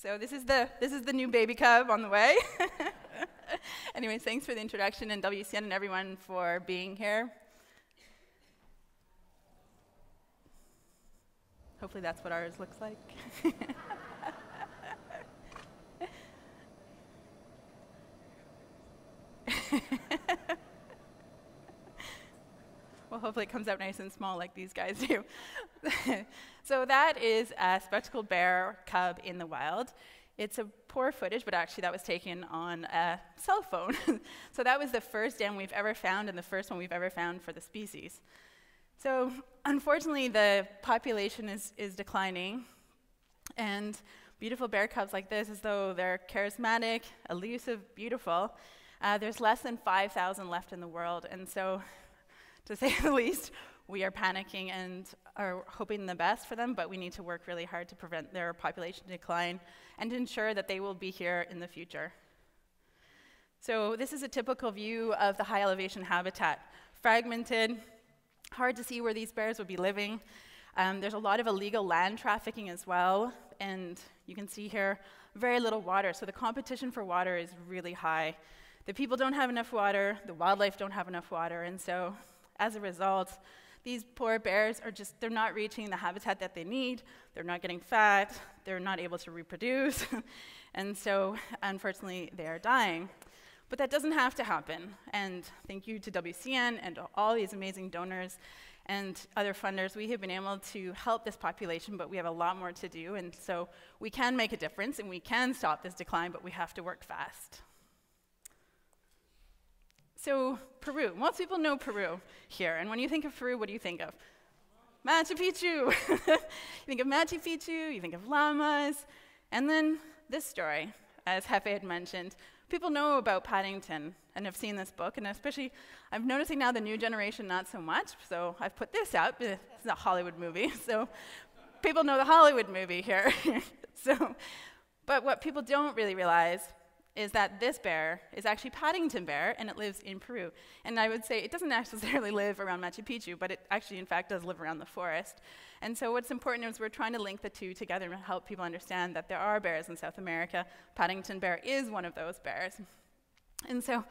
So this is the this is the new baby cub on the way. Anyways, thanks for the introduction and WCN and everyone for being here. Hopefully that's what ours looks like. well, hopefully it comes out nice and small like these guys do. so that is a spectacled bear cub in the wild. It's a poor footage, but actually that was taken on a cell phone. so that was the first dam we've ever found and the first one we've ever found for the species. So unfortunately, the population is, is declining, and beautiful bear cubs like this, as though they're charismatic, elusive, beautiful, uh, there's less than 5,000 left in the world, and so to say the least, we are panicking and are hoping the best for them, but we need to work really hard to prevent their population decline and ensure that they will be here in the future. So this is a typical view of the high elevation habitat. Fragmented, hard to see where these bears would be living. Um, there's a lot of illegal land trafficking as well, and you can see here very little water. So the competition for water is really high. The people don't have enough water, the wildlife don't have enough water, and so as a result, these poor bears are just, they're not reaching the habitat that they need, they're not getting fat, they're not able to reproduce, and so unfortunately they are dying. But that doesn't have to happen, and thank you to WCN and all these amazing donors and other funders, we have been able to help this population, but we have a lot more to do, and so we can make a difference and we can stop this decline, but we have to work fast. So, Peru. Most people know Peru here. And when you think of Peru, what do you think of? Machu Picchu. you think of Machu Picchu, you think of llamas. And then this story, as Hefe had mentioned. People know about Paddington and have seen this book, and especially I'm noticing now the new generation not so much. So I've put this out. It's not a Hollywood movie, so people know the Hollywood movie here. so, but what people don't really realize is that this bear is actually Paddington bear, and it lives in Peru. And I would say it doesn't necessarily live around Machu Picchu, but it actually, in fact, does live around the forest. And so what's important is we're trying to link the two together and help people understand that there are bears in South America. Paddington bear is one of those bears. And so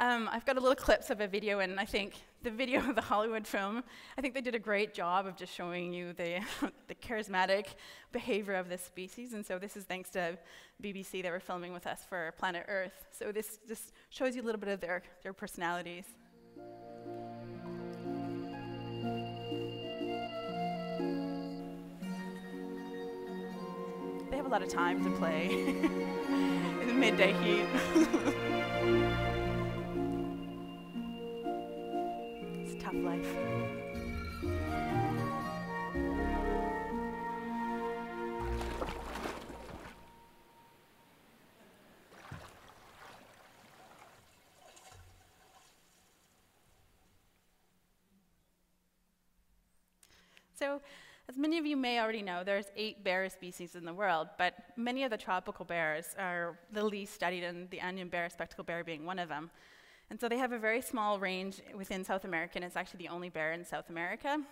um, I've got a little clips of a video, and I think the video of the Hollywood film, I think they did a great job of just showing you the, the charismatic behavior of this species. And so this is thanks to BBC that were filming with us for Planet Earth. So this just shows you a little bit of their, their personalities. They have a lot of time to play in the midday heat. life. So, as many of you may already know, there's eight bear species in the world, but many of the tropical bears are the least studied, and the Andean bear, spectacle bear being one of them. And so they have a very small range within South America, and it's actually the only bear in South America.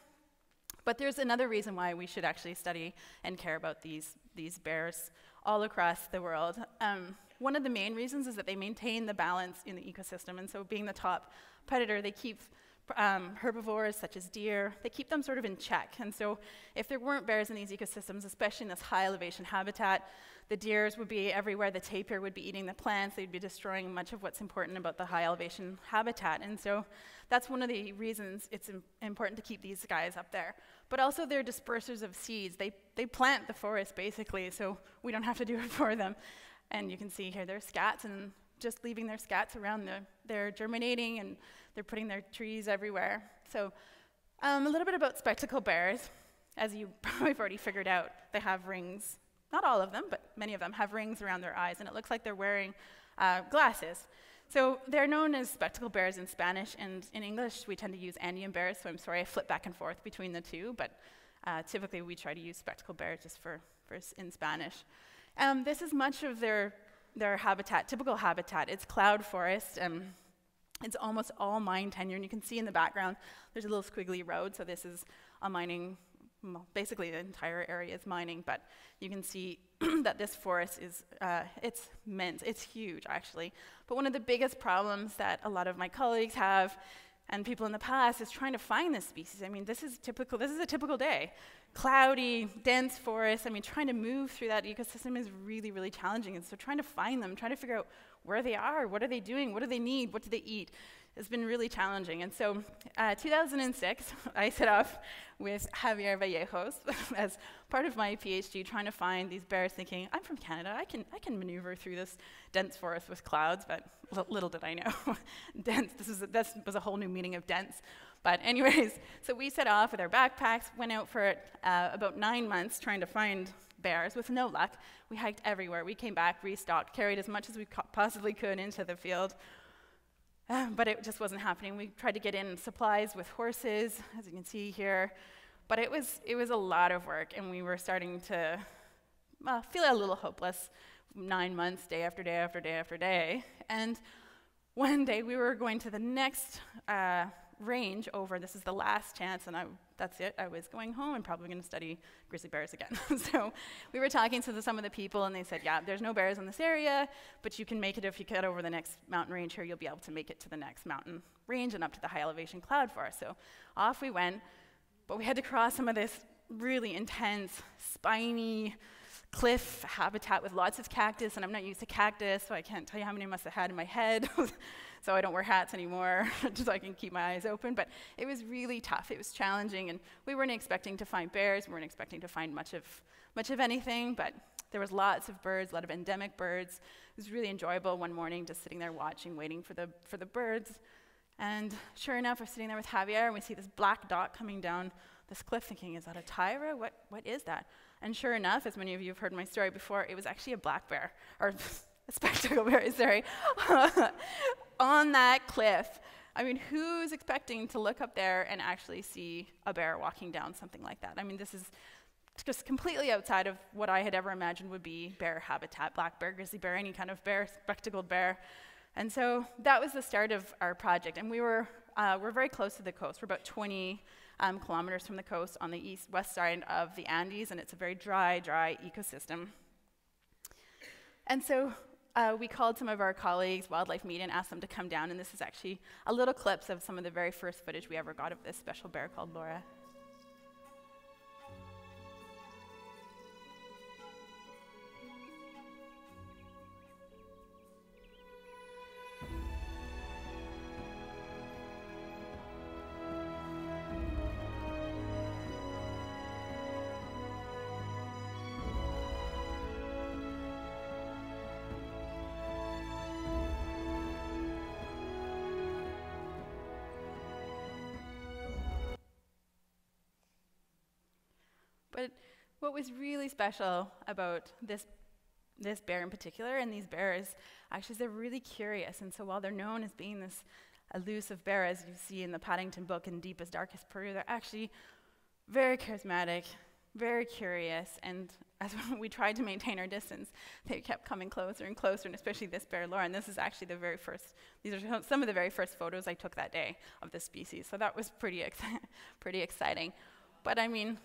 But there's another reason why we should actually study and care about these, these bears all across the world. Um, one of the main reasons is that they maintain the balance in the ecosystem, and so being the top predator, they keep um, herbivores such as deer, they keep them sort of in check. And so if there weren't bears in these ecosystems, especially in this high elevation habitat, the deers would be everywhere, the tapir would be eating the plants, they'd be destroying much of what's important about the high elevation habitat. And so that's one of the reasons it's Im important to keep these guys up there. But also they're dispersers of seeds. They, they plant the forest basically, so we don't have to do it for them. And you can see here their scats and just leaving their scats around. The, they're germinating and they're putting their trees everywhere. So um, a little bit about spectacle bears. As you probably have already figured out, they have rings not all of them, but many of them have rings around their eyes, and it looks like they're wearing uh, glasses. So they're known as spectacle bears in Spanish, and in English we tend to use Andean bears, so I'm sorry I flip back and forth between the two, but uh, typically we try to use spectacle bears just for, for in Spanish. Um, this is much of their, their habitat, typical habitat. It's cloud forest. Um, it's almost all mine tenure, and you can see in the background there's a little squiggly road, so this is a mining well, basically the entire area is mining, but you can see that this forest is, uh, it's immense, it's huge actually. But one of the biggest problems that a lot of my colleagues have and people in the past is trying to find this species. I mean, this is typical, this is a typical day. Cloudy, dense forest, I mean, trying to move through that ecosystem is really, really challenging. And so trying to find them, trying to figure out where they are, what are they doing, what do they need, what do they eat, has been really challenging. And so, uh, 2006, I set off with Javier Vallejos as part of my PhD, trying to find these bears. Thinking, I'm from Canada, I can I can maneuver through this dense forest with clouds. But little did I know, dense. This was a, this was a whole new meaning of dense. But anyways, so we set off with our backpacks, went out for uh, about nine months trying to find bears with no luck. We hiked everywhere. We came back, restocked, carried as much as we possibly could into the field. But it just wasn't happening. We tried to get in supplies with horses, as you can see here, but it was, it was a lot of work, and we were starting to well, feel a little hopeless nine months, day after day after day after day. And one day we were going to the next uh, range over. This is the last chance, and I, that's it. I was going home and probably going to study grizzly bears again. so we were talking to the, some of the people, and they said, "Yeah, there's no bears in this area, but you can make it if you get over the next mountain range here. You'll be able to make it to the next mountain range and up to the high elevation cloud forest." So off we went, but we had to cross some of this really intense, spiny cliff habitat with lots of cactus, and I'm not used to cactus, so I can't tell you how many I must have had in my head. so I don't wear hats anymore, just so I can keep my eyes open. But it was really tough. It was challenging, and we weren't expecting to find bears. We weren't expecting to find much of much of anything, but there was lots of birds, a lot of endemic birds. It was really enjoyable one morning, just sitting there watching, waiting for the for the birds. And sure enough, we're sitting there with Javier, and we see this black dot coming down this cliff, thinking, "Is that a taira? What what is that?" And sure enough, as many of you have heard my story before, it was actually a black bear or spectacle bear. Sorry. on that cliff. I mean, who's expecting to look up there and actually see a bear walking down something like that? I mean, this is just completely outside of what I had ever imagined would be bear habitat black bear, grizzly bear, any kind of bear, spectacled bear. And so that was the start of our project. And we were, uh, we're very close to the coast. We're about 20 um, kilometers from the coast on the east west side of the Andes, and it's a very dry, dry ecosystem. And so uh, we called some of our colleagues, Wildlife Media, and asked them to come down. And this is actually a little clips of some of the very first footage we ever got of this special bear called Laura. But what was really special about this, this bear in particular, and these bears, actually, they're really curious. And so while they're known as being this elusive bear, as you see in the Paddington book in Deepest, Darkest Peru, they're actually very charismatic, very curious, and as we tried to maintain our distance, they kept coming closer and closer, and especially this bear, Lauren. This is actually the very first, these are some of the very first photos I took that day of this species, so that was pretty, ex- pretty exciting. But I mean,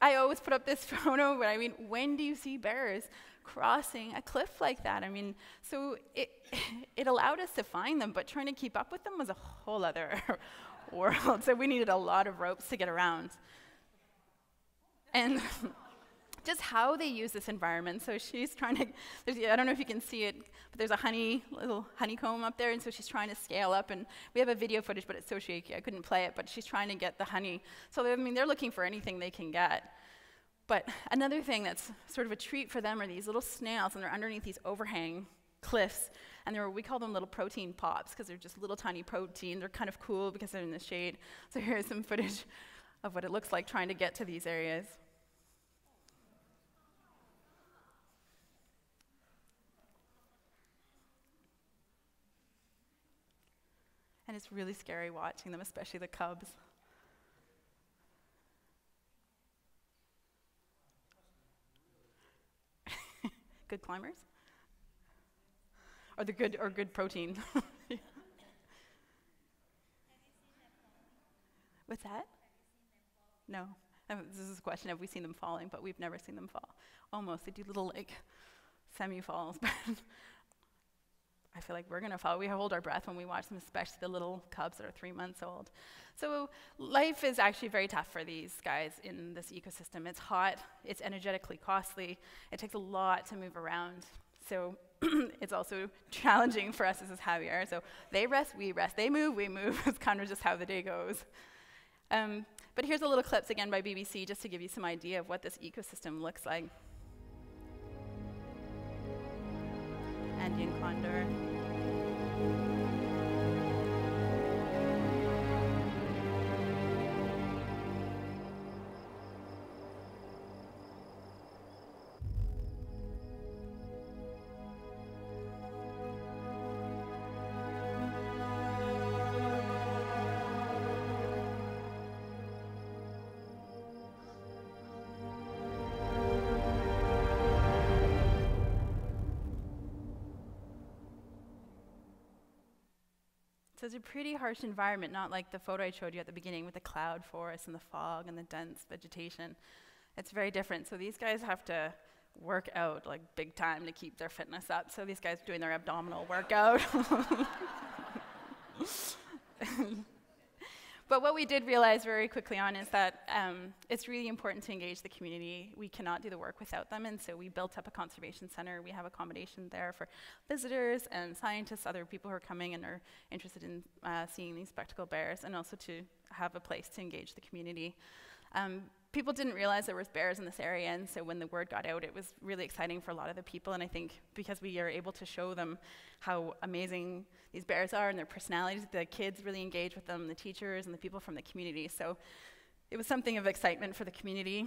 I always put up this photo, but I mean, when do you see bears crossing a cliff like that? I mean, so it, it allowed us to find them, but trying to keep up with them was a whole other world. So we needed a lot of ropes to get around. And just how they use this environment. So she's trying to, I don't know if you can see it, but there's a honey, little honeycomb up there, and so she's trying to scale up. And we have a video footage, but it's so shaky, I couldn't play it, but she's trying to get the honey. So, I mean, they're looking for anything they can get. But another thing that's sort of a treat for them are these little snails, and they're underneath these overhang cliffs. And they're, we call them little protein pops because they're just little tiny protein. They're kind of cool because they're in the shade. So here's some footage of what it looks like trying to get to these areas. And it's really scary watching them, especially the cubs. good climbers? Or the good or good protein? What's that? No, um, this is a question: Have we seen them falling? But we've never seen them fall. Almost. They do little like semi falls, but I feel like we're going to fall. We hold our breath when we watch them, especially the little cubs that are three months old. So life is actually very tough for these guys in this ecosystem. It's hot, it's energetically costly, it takes a lot to move around. So it's also challenging for us as a Javier. So they rest, we rest. They move, we move. it's kind of just how the day goes. Um, but here's a little clips again by BBC just to give you some idea of what this ecosystem looks like. Andean condor. So it's a pretty harsh environment, not like the photo I showed you at the beginning with the cloud forest and the fog and the dense vegetation. It's very different. So these guys have to work out like big time to keep their fitness up. So these guys are doing their abdominal workout. But what we did realize very quickly on is that um, it's really important to engage the community. We cannot do the work without them, and so we built up a conservation center. We have accommodation there for visitors and scientists, other people who are coming and are interested in uh, seeing these spectacled bears, and also to have a place to engage the community. Um, people didn't realize there was bears in this area, and so when the word got out, it was really exciting for a lot of the people. And I think because we are able to show them how amazing these bears are and their personalities, the kids really engage with them, the teachers and the people from the community. So it was something of excitement for the community.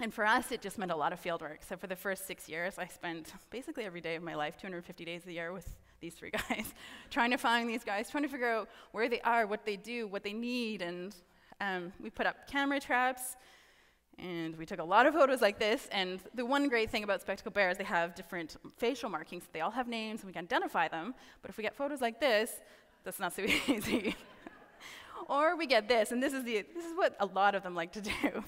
And for us, it just meant a lot of field work. So for the first six years, I spent basically every day of my life, 250 days a year, with these three guys, trying to find these guys, trying to figure out where they are, what they do, what they need, and um, we put up camera traps, and we took a lot of photos like this, and the one great thing about spectacle bears, they have different facial markings. They all have names, and we can identify them. But if we get photos like this, that's not so easy. or we get this, and this is, the, this is what a lot of them like to do.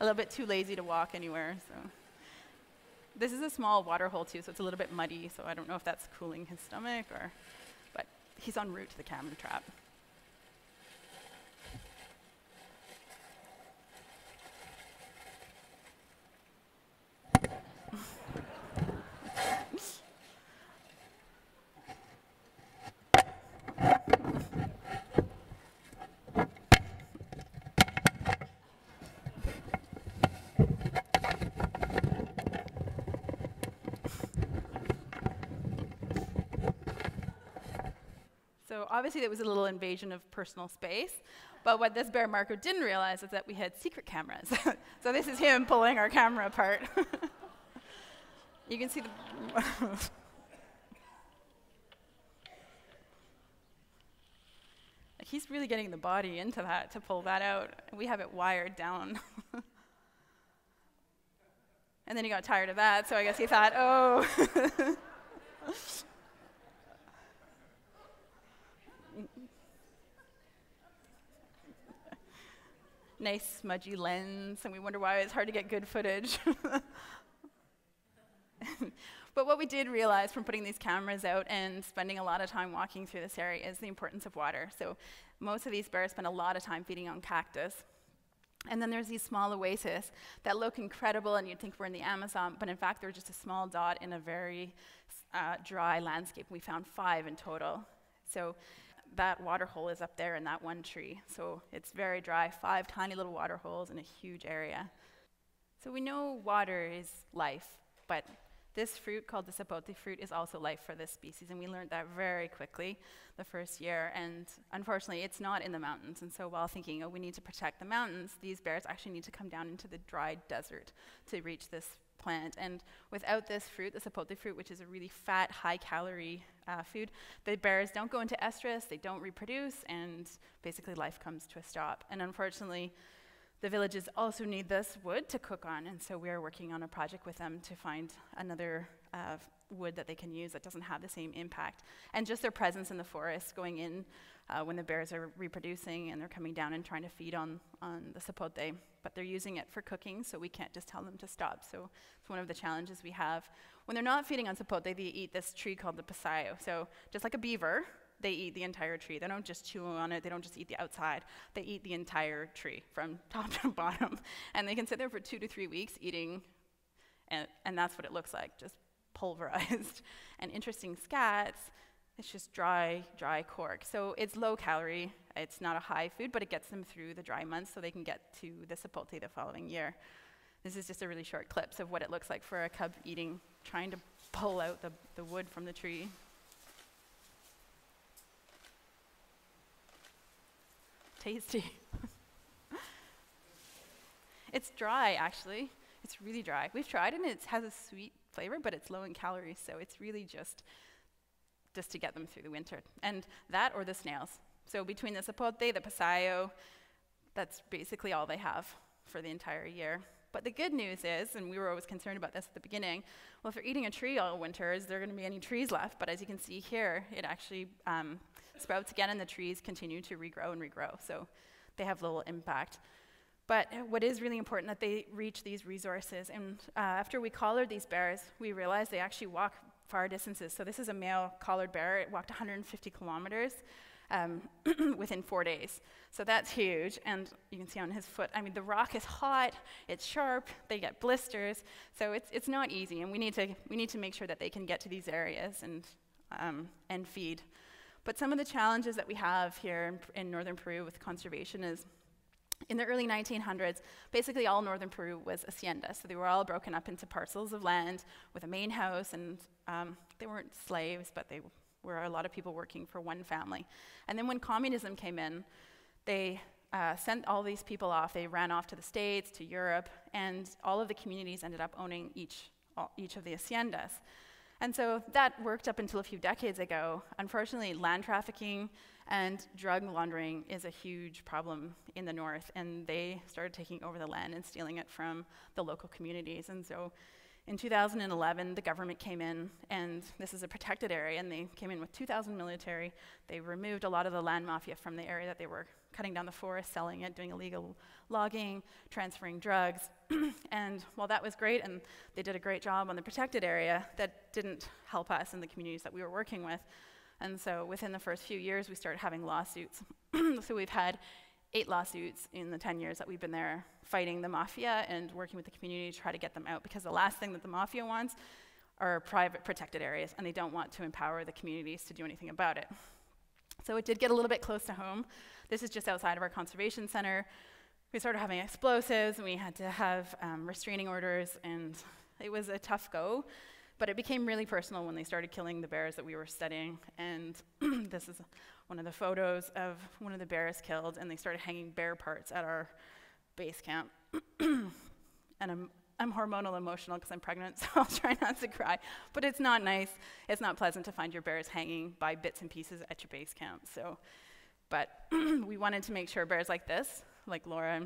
a little bit too lazy to walk anywhere, so. This is a small water hole too, so it's a little bit muddy, so I don't know if that's cooling his stomach or he's en route to the camera trap. So obviously there was a little invasion of personal space. But what this bear Marco didn't realize is that we had secret cameras. so this is him pulling our camera apart. you can see the. He's really getting the body into that to pull that out. We have it wired down. and then he got tired of that, so I guess he thought, oh. Nice smudgy lens, and we wonder why it's hard to get good footage. but what we did realize from putting these cameras out and spending a lot of time walking through this area is the importance of water. So most of these bears spend a lot of time feeding on cactus. And then there's these small oases that look incredible, and you'd think we're in the Amazon, but in fact, they're just a small dot in a very uh, dry landscape. We found five in total. So that water hole is up there in that one tree. So it's very dry, five tiny little water holes in a huge area. So we know water is life, but this fruit called the sapote fruit is also life for this species, and we learned that very quickly the first year. And unfortunately, it's not in the mountains. And so while thinking, oh, we need to protect the mountains, these bears actually need to come down into the dry desert to reach this plant. And without this fruit, the sapote fruit, which is a really fat, high calorie uh, food, the bears don't go into estrus, they don't reproduce, and basically life comes to a stop. And unfortunately, the villages also need this wood to cook on, and so we are working on a project with them to find another uh, wood that they can use that doesn't have the same impact. And just their presence in the forest, going in uh, when the bears are reproducing and they're coming down and trying to feed on, on the sapote. But they're using it for cooking, so we can't just tell them to stop. So it's one of the challenges we have. When they're not feeding on sapote, they eat this tree called the pasayo. So just like a beaver, they eat the entire tree. They don't just chew on it, they don't just eat the outside. They eat the entire tree from top to bottom. And they can sit there for two to three weeks eating, and, and that's what it looks like, just pulverized. and interesting scats, it's just dry, dry cork. So it's low calorie, it's not a high food, but it gets them through the dry months so they can get to the sapote the following year. This is just a really short clip of what it looks like for a cub eating, trying to pull out the, the wood from the tree. Tasty. it's dry, actually. It's really dry. We've tried and it has a sweet flavor, but it's low in calories, so it's really just just to get them through the winter. And that or the snails. So between the sapote, the pasayo, that's basically all they have for the entire year. But the good news is, and we were always concerned about this at the beginning, well, if they're eating a tree all winter, is there going to be any trees left? But as you can see here, it actually um, sprouts again, and the trees continue to regrow and regrow. So they have little impact. But what is really important that they reach these resources. And uh, after we collared these bears, we realized they actually walk far distances. So this is a male collared bear. It walked 150 kilometers um, within four days. So that's huge. And you can see on his foot, I mean, the rock is hot, it's sharp, they get blisters. So it's, it's not easy. And we need, to, we need to make sure that they can get to these areas and, um, and feed. But some of the challenges that we have here in, in northern Peru with conservation is in the early 1900s, basically all northern Peru was hacienda. So they were all broken up into parcels of land with a main house, and um, they weren't slaves, but they were a lot of people working for one family. And then when communism came in, they uh, sent all these people off. They ran off to the States, to Europe, and all of the communities ended up owning each, all, each of the haciendas. And so that worked up until a few decades ago. Unfortunately, land trafficking and drug laundering is a huge problem in the north, and they started taking over the land and stealing it from the local communities. And so in 2011, the government came in, and this is a protected area, and they came in with 2,000 military. They removed a lot of the land mafia from the area that they were cutting down the forest, selling it, doing illegal logging, transferring drugs. and while that was great, and they did a great job on the protected area, that didn't help us in the communities that we were working with. And so within the first few years, we started having lawsuits. so we've had eight lawsuits in the 10 years that we've been there fighting the mafia and working with the community to try to get them out because the last thing that the mafia wants are private protected areas and they don't want to empower the communities to do anything about it. So it did get a little bit close to home. This is just outside of our conservation center. We started having explosives, and we had to have um, restraining orders, and it was a tough go. But it became really personal when they started killing the bears that we were studying. And this is one of the photos of one of the bears killed, and they started hanging bear parts at our base camp. and I'm, I'm hormonal emotional because I'm pregnant, so I'll try not to cry. But it's not nice. It's not pleasant to find your bears hanging by bits and pieces at your base camp. So but we wanted to make sure bears like this, like Laura,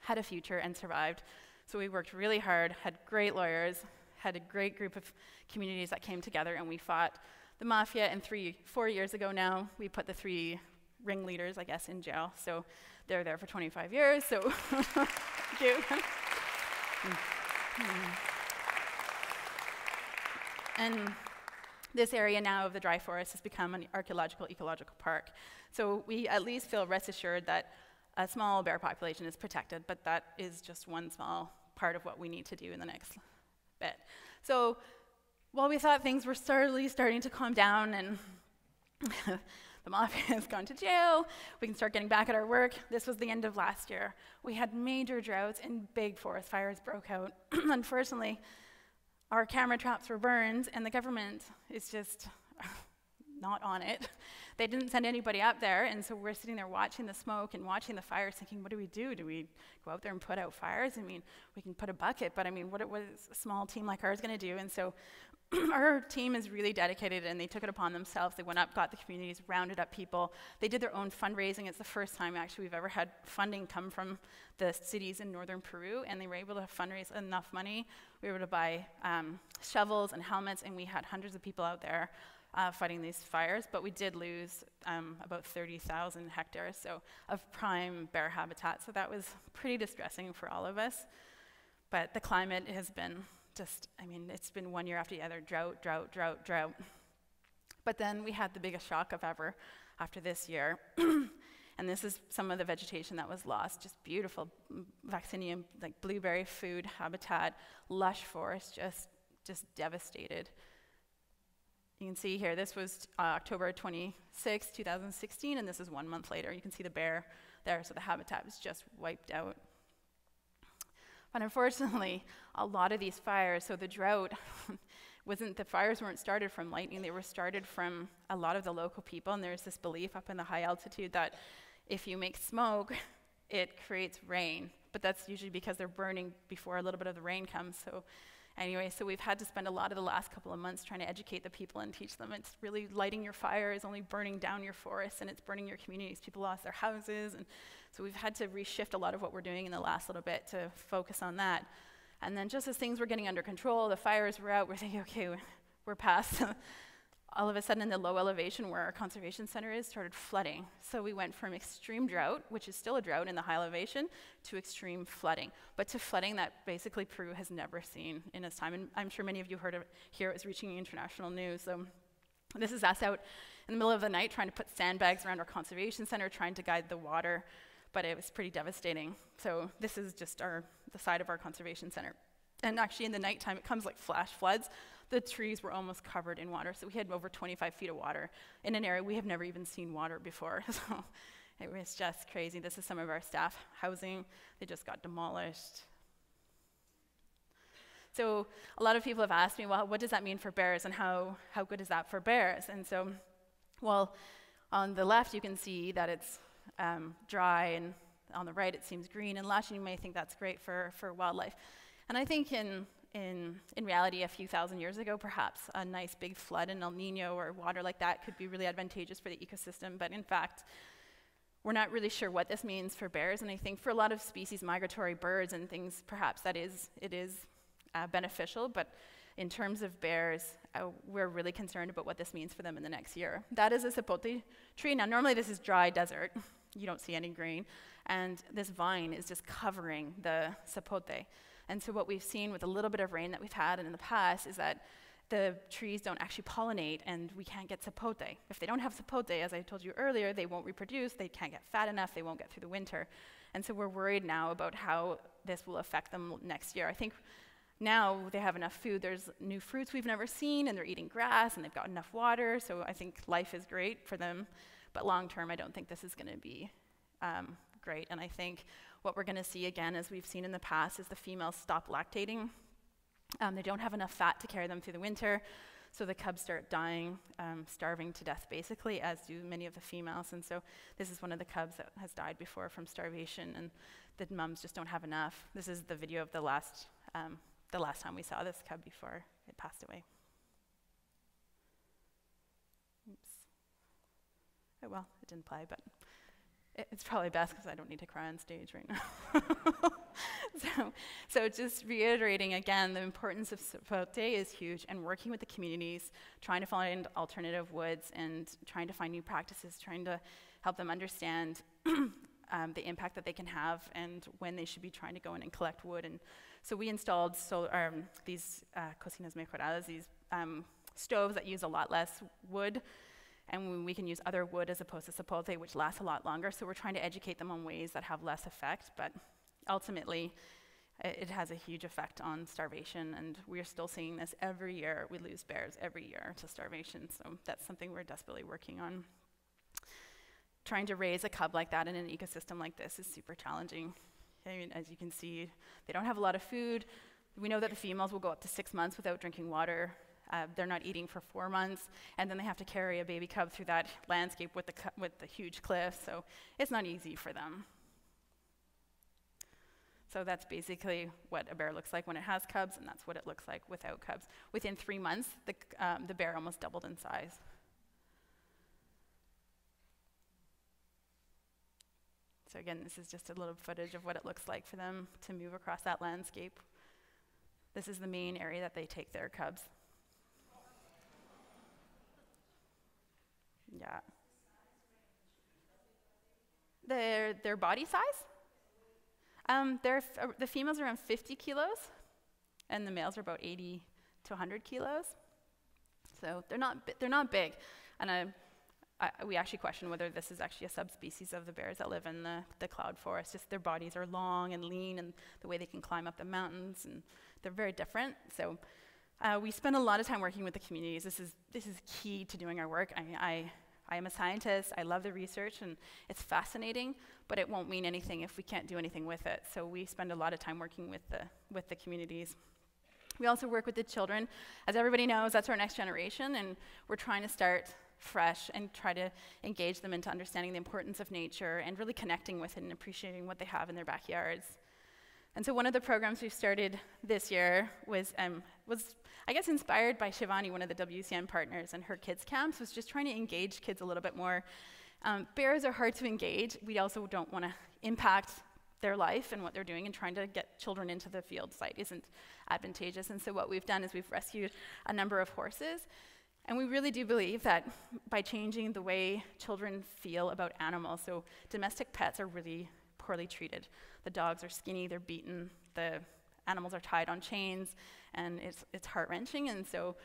had a future and survived. So we worked really hard, had great lawyers, had a great group of communities that came together, and we fought the mafia. And three, four years ago now, we put the three ringleaders, I guess, in jail. So they're there for 25 years. So thank you. Hmm. and this area now of the dry forest has become an archaeological ecological park. So we at least feel rest assured that a small bear population is protected, but that is just one small part of what we need to do in the next bit. So while we thought things were slowly starting to calm down and the mafia has gone to jail, we can start getting back at our work, this was the end of last year. We had major droughts and big forest fires broke out. Unfortunately, our camera traps were burned, and the government is just not on it. They didn't send anybody up there, and so we're sitting there watching the smoke and watching the fires, thinking, what do we do? Do we go out there and put out fires? I mean, we can put a bucket, but I mean, what, is a small team like ours going to do? And so our team is really dedicated and they took it upon themselves. They went up, got the communities, rounded up people. They did their own fundraising. It's the first time actually we've ever had funding come from the cities in northern Peru, and they were able to fundraise enough money. We were able to buy um, shovels and helmets, and we had hundreds of people out there uh, fighting these fires, but we did lose um, about 30,000 hectares so of prime bear habitat. So that was pretty distressing for all of us. But the climate has been just, I mean, it's been one year after the other drought, drought, drought, drought. But then we had the biggest shock of ever after this year. and this is some of the vegetation that was lost just beautiful vaccinium, like blueberry food habitat, lush forest, just, just devastated. You can see here, this was uh, October 26, 2016, and this is one month later. You can see the bear there, so the habitat was just wiped out. But unfortunately, a lot of these fires, so the drought wasn't, the fires weren't started from lightning, they were started from a lot of the local people. And there's this belief up in the high altitude that if you make smoke, it creates rain. But that's usually because they're burning before a little bit of the rain comes. So anyway, so we've had to spend a lot of the last couple of months trying to educate the people and teach them it's really lighting your fire is only burning down your forests and it's burning your communities. People lost their houses and so we've had to reshift a lot of what we're doing in the last little bit to focus on that. And then just as things were getting under control, the fires were out, we're thinking, okay, we're past. All of a sudden, in the low elevation where our conservation center is, started flooding. So we went from extreme drought, which is still a drought in the high elevation, to extreme flooding. But to flooding that basically Peru has never seen in its time. And I'm sure many of you heard of here it was reaching international news. So this is us out in the middle of the night trying to put sandbags around our conservation center, trying to guide the water but it was pretty devastating. So this is just our, the side of our conservation center. And actually in the nighttime, it comes like flash floods. The trees were almost covered in water. So we had over 25 feet of water in an area we have never even seen water before. So it was just crazy. This is some of our staff housing. They just got demolished. So a lot of people have asked me, well, what does that mean for bears and how, how good is that for bears? And so, well, on the left you can see that it's um, dry, and on the right it seems green and lush, and you may think that's great for, for wildlife. And I think in, in, in reality, a few thousand years ago, perhaps a nice big flood in El Nino or water like that could be really advantageous for the ecosystem. But in fact, we're not really sure what this means for bears. And I think for a lot of species, migratory birds and things, perhaps that is, it is uh, beneficial. But in terms of bears, uh, we're really concerned about what this means for them in the next year. That is a sapote tree. Now, normally this is dry desert. You don't see any green. And this vine is just covering the sapote. And so what we've seen with a little bit of rain that we've had in the past is that the trees don't actually pollinate and we can't get sapote. If they don't have sapote, as I told you earlier, they won't reproduce, they can't get fat enough, they won't get through the winter. And so we're worried now about how this will affect them next year. I think now they have enough food. There's new fruits we've never seen, and they're eating grass, and they've got enough water. So I think life is great for them. But long term, I don't think this is going to be um, great. And I think what we're going to see again, as we've seen in the past, is the females stop lactating. Um, they don't have enough fat to carry them through the winter. So the cubs start dying, um, starving to death, basically, as do many of the females. And so this is one of the cubs that has died before from starvation, and the mums just don't have enough. This is the video of the last um, the last time we saw this cub before it passed away. Oops. Oh, well, it didn't play, but it's probably best because I don't need to cry on stage right now. so, so just reiterating again, the importance of Sapote is huge, and working with the communities, trying to find alternative woods, and trying to find new practices, trying to help them understand um, the impact that they can have and when they should be trying to go in and collect wood and so we installed um, these uh, cocinas mejoradas, these um, stoves that use a lot less wood, and we can use other wood as opposed to sapote, which lasts a lot longer. So we're trying to educate them on ways that have less effect, but ultimately, it has a huge effect on starvation, and we're still seeing this every year. We lose bears every year to starvation, so that's something we're desperately working on. Trying to raise a cub like that in an ecosystem like this is super challenging. I mean, as you can see, they don't have a lot of food. We know that the females will go up to six months without drinking water. Uh, they're not eating for four months, and then they have to carry a baby cub through that landscape with the, with the huge cliffs, so it's not easy for them. So that's basically what a bear looks like when it has cubs, and that's what it looks like without cubs. Within three months, the, um, the bear almost doubled in size. So again, this is just a little footage of what it looks like for them to move across that landscape. This is the main area that they take their cubs. Yeah. Their, their body size? Um, f- uh, the females are around 50 kilos, and the males are about 80 to 100 kilos. So they're not, they're not big. And I, I, we actually question whether this is actually a subspecies of the bears that live in the, the cloud forest. Just their bodies are long and lean, and the way they can climb up the mountains, and they're very different. So uh, we spend a lot of time working with the communities. This is, this is key to doing our work. I, I, I am a scientist. I love the research, and it's fascinating, but it won't mean anything if we can't do anything with it. So we spend a lot of time working with the, with the communities. We also work with the children. As everybody knows, that's our next generation, and we're trying to start fresh and try to engage them into understanding the importance of nature and really connecting with it and appreciating what they have in their backyards. And so one of the programs we started this year was, um, was I guess, inspired by Shivani, one of the WCN partners, and her kids' camps, was just trying to engage kids a little bit more. Um, bears are hard to engage. We also don't want to impact their life and what they're doing, and trying to get children into the field site isn't advantageous. And so what we've done is we've rescued a number of horses and we really do believe that by changing the way children feel about animals, so domestic pets are really poorly treated. The dogs are skinny, they're beaten, the animals are tied on chains, and it's, it's heart wrenching. And so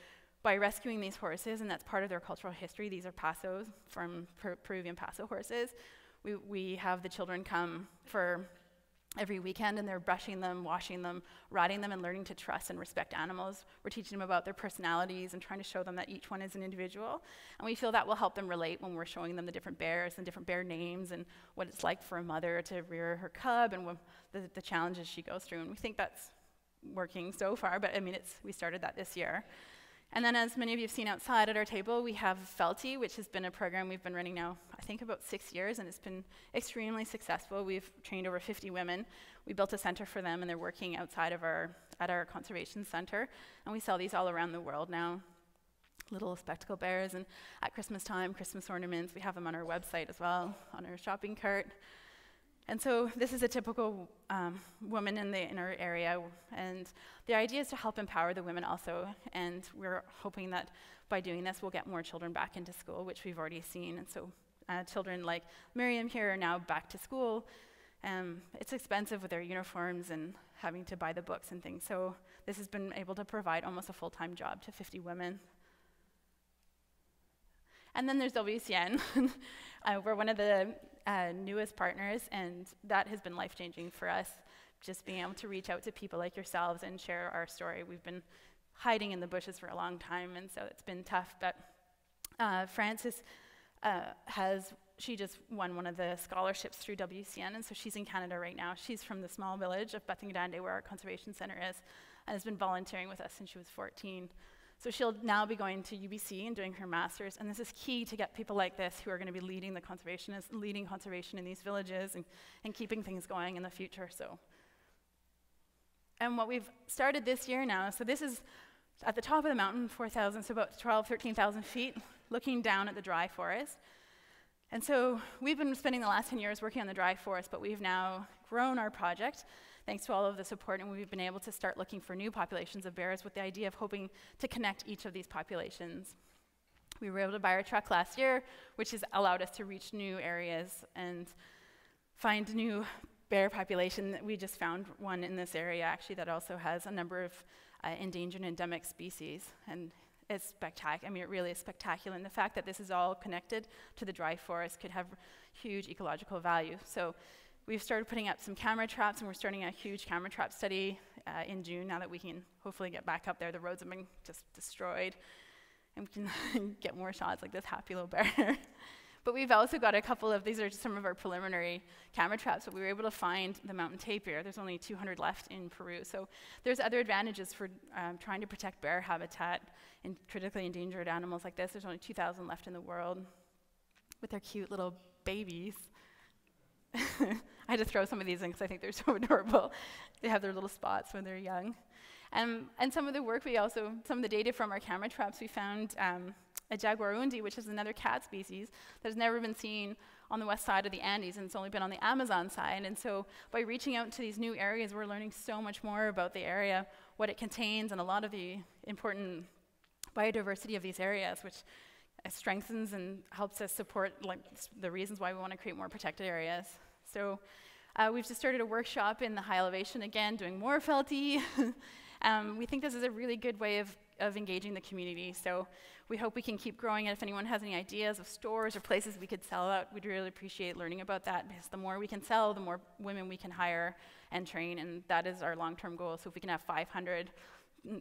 by rescuing these horses, and that's part of their cultural history, these are Pasos from per- Peruvian Paso horses, we, we have the children come for every weekend and they're brushing them, washing them, riding them, and learning to trust and respect animals. We're teaching them about their personalities and trying to show them that each one is an individual. And we feel that will help them relate when we're showing them the different bears and different bear names and what it's like for a mother to rear her cub and the, the challenges she goes through. And we think that's working so far, but I mean, it's, we started that this year. And then, as many of you have seen outside at our table, we have Felty, which has been a program we've been running now, I think, about six years, and it's been extremely successful. We've trained over 50 women. We built a center for them, and they're working outside of our at our conservation center, and we sell these all around the world now. Little spectacle bears, and at Christmas time, Christmas ornaments. We have them on our website as well, on our shopping cart. And so this is a typical um, woman in, the, in our area, and the idea is to help empower the women also, and we're hoping that by doing this, we'll get more children back into school, which we've already seen. And so uh, children like Miriam here are now back to school. Um, it's expensive with their uniforms and having to buy the books and things. So this has been able to provide almost a full-time job to 50 women. And then there's WCN. uh, we're one of the uh, newest partners, and that has been life changing for us. Just being able to reach out to people like yourselves and share our story. We've been hiding in the bushes for a long time, and so it's been tough. But uh, Frances uh, has, she just won one of the scholarships through WCN, and so she's in Canada right now. She's from the small village of Batán Grande, where our conservation center is, and has been volunteering with us since she was 14. So she'll now be going to UBC and doing her master's, and this is key to get people like this who are going to be leading the conservationists, leading conservation in these villages and, and keeping things going in the future. So, and what we've started this year now, so this is at the top of the mountain, 4,000, so about 12, 13,000 feet, looking down at the dry forest. And so we've been spending the last 10 years working on the dry forest, but we've now grown our project thanks to all of the support, and we've been able to start looking for new populations of bears with the idea of hoping to connect each of these populations. We were able to buy our truck last year, which has allowed us to reach new areas and find new bear population. We just found one in this area actually that also has a number of uh, endangered endemic species. And it's spectacular. I mean, it really is spectacular. And the fact that this is all connected to the dry forest could have huge ecological value. So We've started putting up some camera traps, and we're starting a huge camera trap study uh, in June now that we can hopefully get back up there. The roads have been just destroyed, and we can get more shots like this happy little bear. but we've also got a couple of, these are just some of our preliminary camera traps, but we were able to find the mountain tapir. There's only 200 left in Peru. So there's other advantages for um, trying to protect bear habitat in critically endangered animals like this. There's only 2,000 left in the world with their cute little babies. I had to throw some of these in because I think they're so adorable. they have their little spots when they're young. Um, and some of the work we also, some of the data from our camera traps, we found um, a jaguarundi, which is another cat species that has never been seen on the west side of the Andes, and it's only been on the Amazon side. And so by reaching out to these new areas, we're learning so much more about the area, what it contains, and a lot of the important biodiversity of these areas, which strengthens and helps us support like, the reasons why we want to create more protected areas. So uh, we've just started a workshop in the high elevation again, doing more Felty. um, we think this is a really good way of, of engaging the community. So we hope we can keep growing it. If anyone has any ideas of stores or places we could sell out, we'd really appreciate learning about that because the more we can sell, the more women we can hire and train, and that is our long-term goal. So if we can have 500,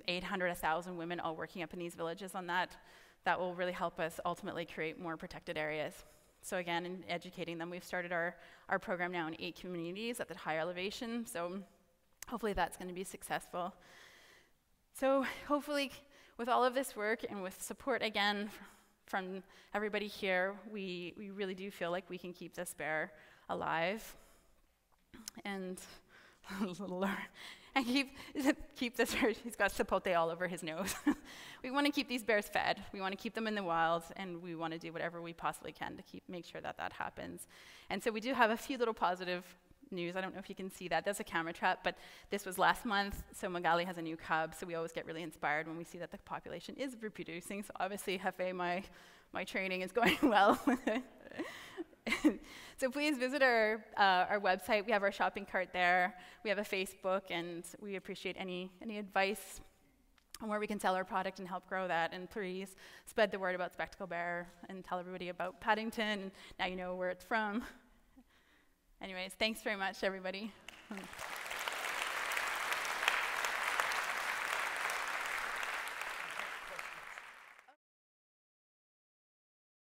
800, 1,000 women all working up in these villages on that, that will really help us ultimately create more protected areas. So again, in educating them, we've started our, our program now in eight communities at the higher elevation. So hopefully that's going to be successful. So hopefully with all of this work and with support again from everybody here, we, we really do feel like we can keep this bear alive. And little and keep, keep this, he's got sapote all over his nose. we want to keep these bears fed. We want to keep them in the wild, and we want to do whatever we possibly can to keep, make sure that that happens. And so we do have a few little positive news. I don't know if you can see that. That's a camera trap, but this was last month, so Magali has a new cub, so we always get really inspired when we see that the population is reproducing. So obviously, Hefe, my, my training is going well. so please visit our, uh, our website. We have our shopping cart there. We have a Facebook, and we appreciate any, any advice on where we can sell our product and help grow that. And please spread the word about Spectacle Bear and tell everybody about Paddington. Now you know where it's from. Anyways, thanks very much, everybody.